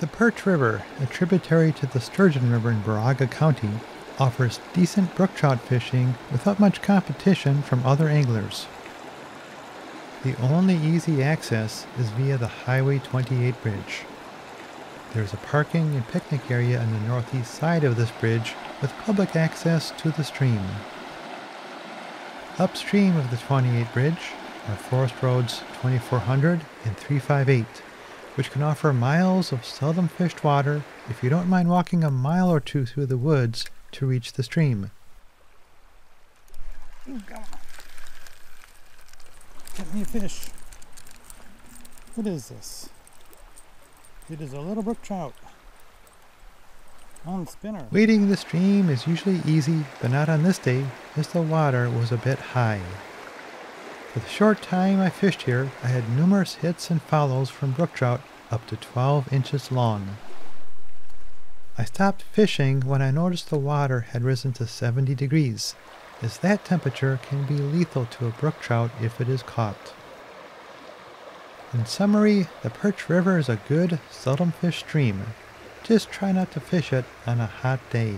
The Perch River, a tributary to the Sturgeon River in Baraga County, offers decent brook trout fishing without much competition from other anglers. The only easy access is via the Highway 28 bridge. There is a parking and picnic area on the northeast side of this bridge with public access to the stream. Upstream of the 28 bridge are Forest Roads 2400 and 358, which can offer miles of seldom fished water if you don't mind walking a mile or two through the woods to reach the stream. Get me a fish. What is this? It is a little brook trout. On spinner. Wading the stream is usually easy, but not on this day, as the water was a bit high. For the short time I fished here, I had numerous hits and follows from brook trout up to 12 inches long. I stopped fishing when I noticed the water had risen to 70 degrees, as that temperature can be lethal to a brook trout if it is caught. In summary, the Perch River is a good, seldom fished stream. Just try not to fish it on a hot day.